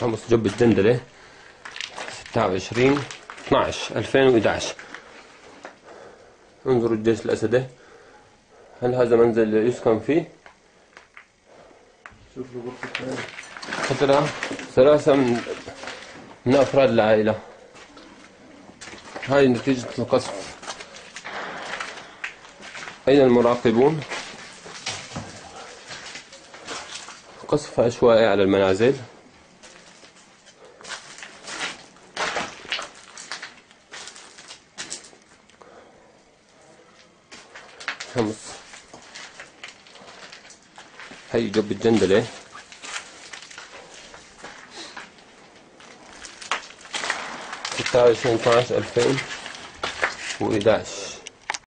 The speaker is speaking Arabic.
خمس جب الدندلة. ستة وعشرين اثناعش ألفين وإحداعش. انظروا الجيش الأسدي. هل هذا منزل يسكن فيه؟ شوف له غرفة ثانية قتلة ثلاثة من من أفراد العائلة. هاي نتيجة القصف. أين المراقبون؟ قصف عشوائي على المنازل. خمس هي جب الجندلة. ستة وعشرين ألفين وإحداعش.